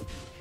you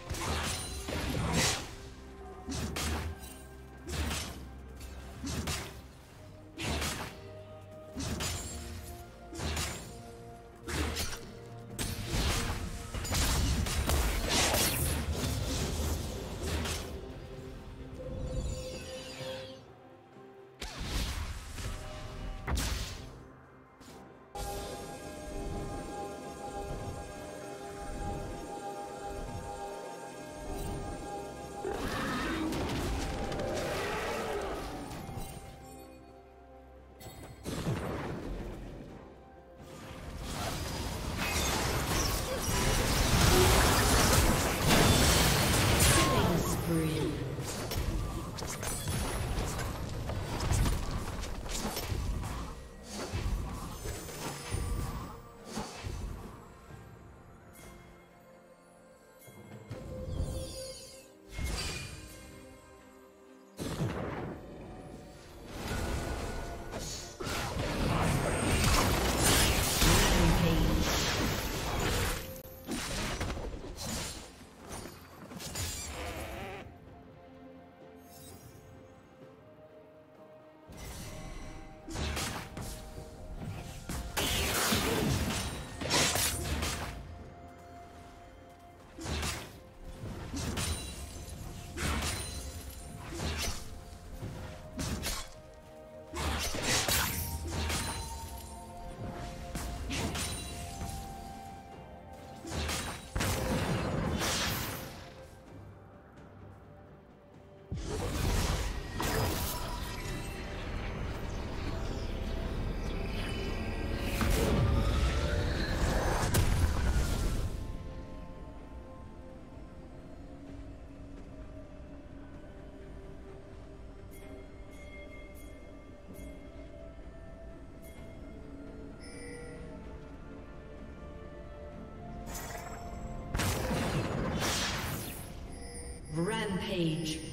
Rampage.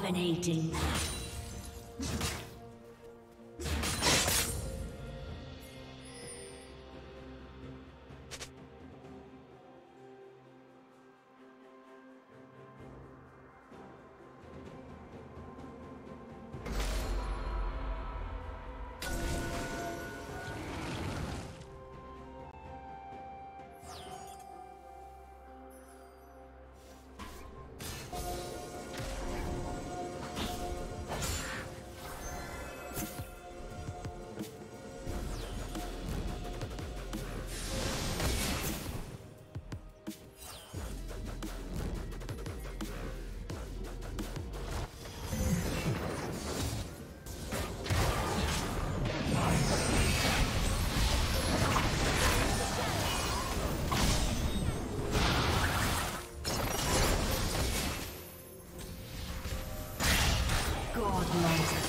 Dominating. Team's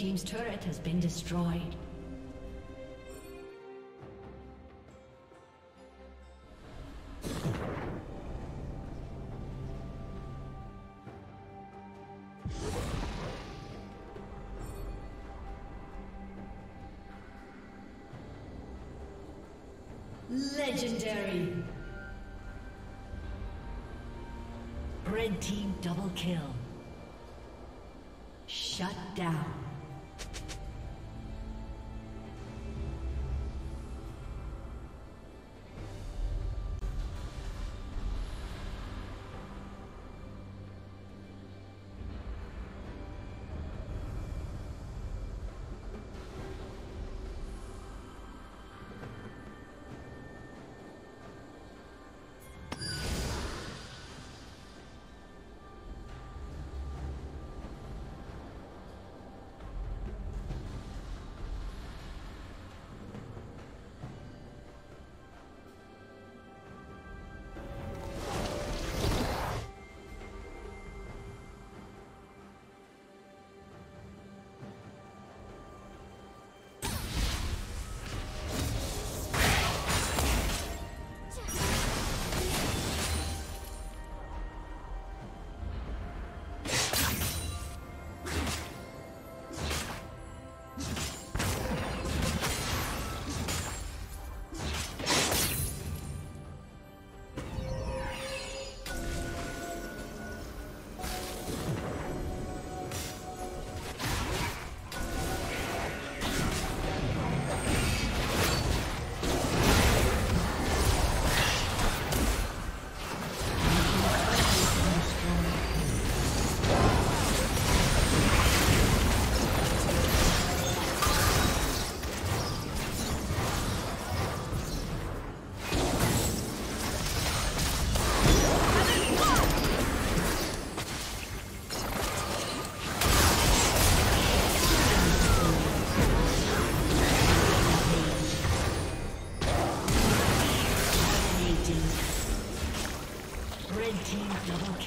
Team's turret has been destroyed. Legendary. Red team double kill. Shut down.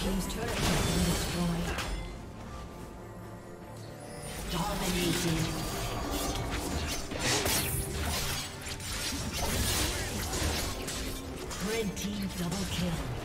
Team's turret has been destroyed. Dominating. Red team double kill.